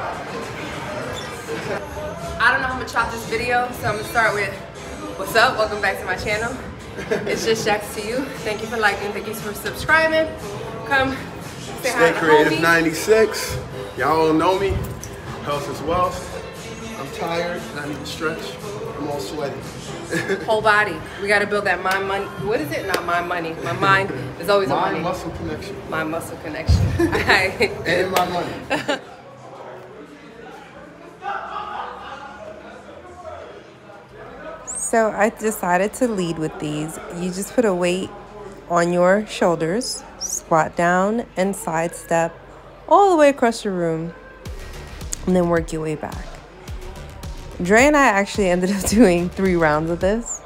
I don't know how I'm gonna chop this video, so I'm gonna start with what's up, welcome back to my channel. It's just Jax to you. Thank you for liking, thank you for subscribing. Come say hi Stay Creative homie. 96. Y'all all know me. Health is wealth. I'm tired and I need to stretch. I'm all sweaty. Whole body. We gotta build that mind money. What is it? Not my money. My mind is always a My money. muscle connection. My muscle connection. And my money. So I decided to lead with these. You just put a weight on your shoulders, squat down and side step all the way across your room, and then work your way back. Dre and I actually ended up doing three rounds of this.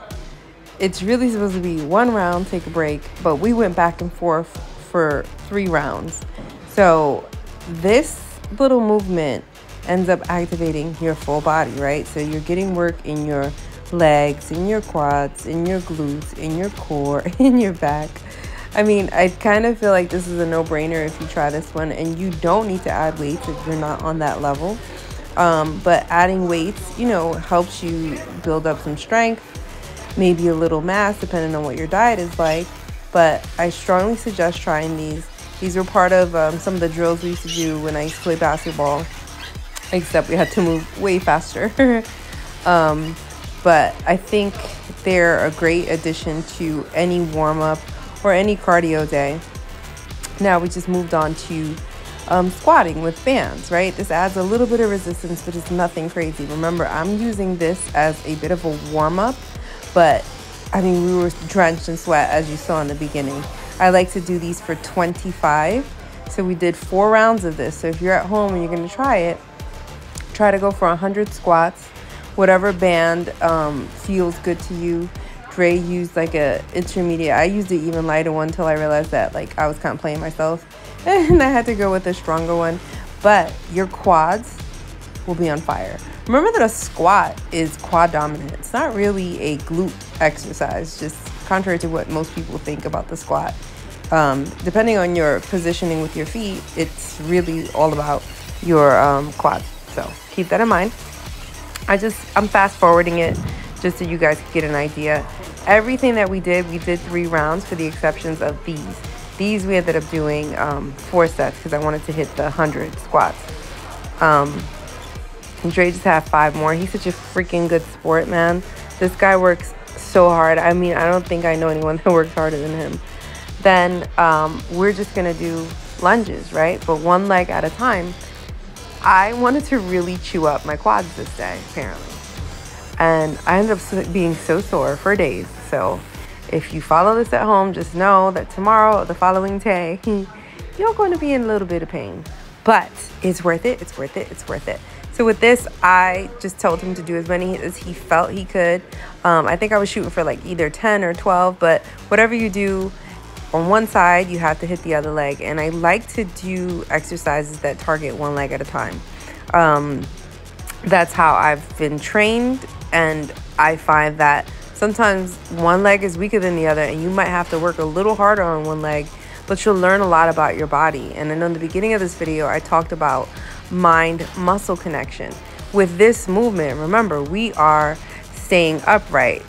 It's really supposed to be one round, take a break, but we went back and forth for three rounds. So this little movement ends up activating your full body, right? So you're getting work in your legs, in your quads, in your glutes, in your core, in your back. I mean, I kind of feel like this is a no brainer if you try this one, and you don't need to add weights if you're not on that level. Um, but adding weights, you know, helps you build up some strength, maybe a little mass, depending on what your diet is like. But I strongly suggest trying these. These were part of um, some of the drills we used to do when I used to play basketball, except we had to move way faster. um, but I think they're a great addition to any warm up or any cardio day. Now we just moved on to um, squatting with bands, right? This adds a little bit of resistance, but it's nothing crazy. Remember, I'm using this as a bit of a warm up, but I mean, we were drenched in sweat as you saw in the beginning. I like to do these for 25. So we did four rounds of this. So if you're at home and you're gonna try it, try to go for 100 squats, whatever band um, feels good to you. Dre used like a intermediate. I used an even lighter one until I realized that like I was kind of playing myself, and I had to go with a stronger one. But your quads will be on fire. Remember that a squat is quad dominant. It's not really a glute exercise, just contrary to what most people think about the squat. Um, depending on your positioning with your feet, it's really all about your um, quads. So keep that in mind. I just, I'm fast forwarding it just so you guys get an idea. Everything that we did, we did three rounds for the exceptions of these. These we ended up doing um, four sets because I wanted to hit the 100 squats. Um, Dre just had five more. He's such a freaking good sport, man. This guy works so hard. I mean, I don't think I know anyone that works harder than him. Then um, we're just gonna do lunges, right? But one leg at a time. I wanted to really chew up my quads this day, apparently. And I ended up being so sore for days. So if you follow this at home, just know that tomorrow or the following day, you're going to be in a little bit of pain. But it's worth it, it's worth it, it's worth it. So with this, I just told him to do as many as he felt he could. Um, I think I was shooting for like either 10 or 12, but whatever you do, on one side, you have to hit the other leg. And I like to do exercises that target one leg at a time. Um, that's how I've been trained. And I find that sometimes one leg is weaker than the other, and you might have to work a little harder on one leg, but you'll learn a lot about your body. And then in the beginning of this video, I talked about mind muscle connection. With this movement, remember, we are staying upright.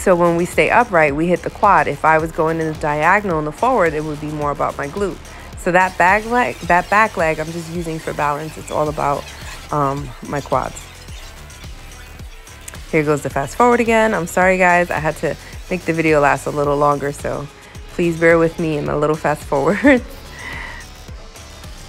So when we stay upright, we hit the quad. If I was going in the diagonal in the forward, it would be more about my glute. So that back leg, that back leg, I'm just using for balance. It's all about um, my quads. Here goes the fast forward again. I'm sorry, guys. I had to make the video last a little longer, so please bear with me in a little fast forward.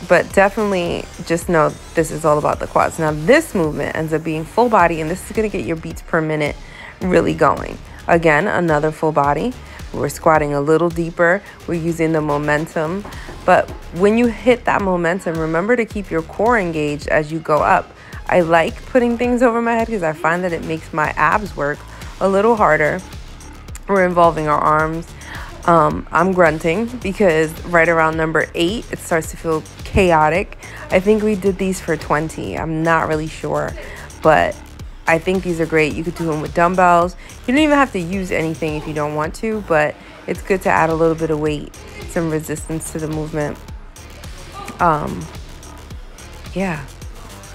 but definitely just know this is all about the quads. Now, this movement ends up being full body, and this is going to get your beats per minute really going. Again, another full body. We're squatting a little deeper. We're using the momentum. But when you hit that momentum, remember to keep your core engaged as you go up. I like putting things over my head because I find that it makes my abs work a little harder. We're involving our arms. Um, I'm grunting because right around number eight, it starts to feel chaotic. I think we did these for 20. I'm not really sure, but I think these are great. You could do them with dumbbells. You don't even have to use anything if you don't want to, but it's good to add a little bit of weight, some resistance to the movement. Um, yeah,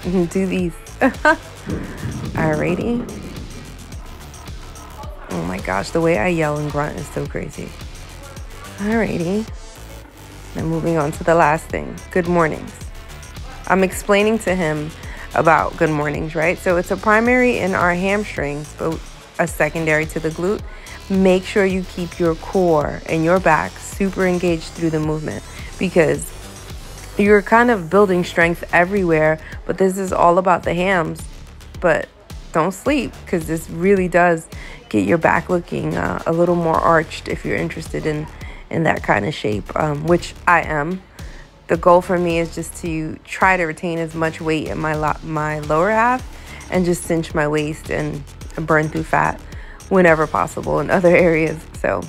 do these. Alrighty. Oh my gosh, the way I yell and grunt is so crazy. Alrighty. And moving on to the last thing good mornings. I'm explaining to him about good mornings, right? So it's a primary in our hamstrings, but a secondary to the glute. Make sure you keep your core and your back super engaged through the movement because you're kind of building strength everywhere, but this is all about the hams. But don't sleep because this really does get your back looking uh, a little more arched if you're interested in in that kind of shape, um, which I am. The goal for me is just to try to retain as much weight in my lo- my lower half and just cinch my waist and burn through fat whenever possible in other areas. So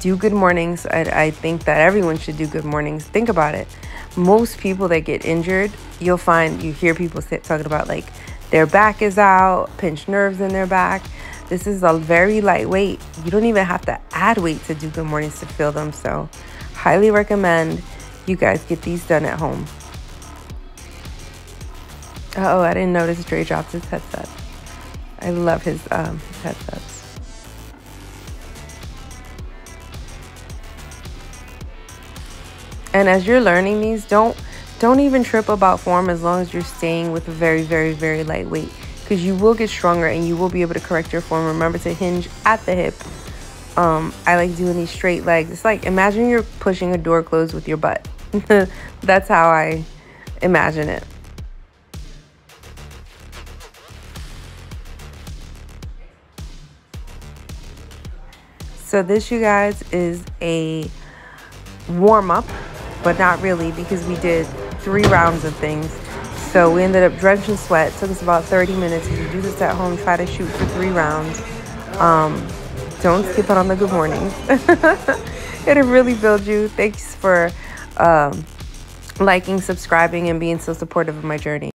do good mornings. I, I think that everyone should do good mornings. Think about it. Most people that get injured, you'll find you hear people say, talking about like their back is out, pinched nerves in their back. This is a very lightweight. You don't even have to add weight to do good mornings to feel them. So, highly recommend you guys get these done at home. oh, I didn't notice Dre dropped his headset. I love his, um, headsets. And as you're learning these, don't don't even trip about form as long as you're staying with a very, very, very light weight because you will get stronger and you will be able to correct your form. Remember to hinge at the hip. Um, I like doing these straight legs. It's like imagine you're pushing a door closed with your butt. That's how I imagine it. So this, you guys, is a warm up but not really because we did three rounds of things. So we ended up drenched in sweat. It took us about 30 minutes. If you do this at home, try to shoot for three rounds. Um, don't skip it on the good mornings. It'll really build you. Thanks for um, liking, subscribing, and being so supportive of my journey.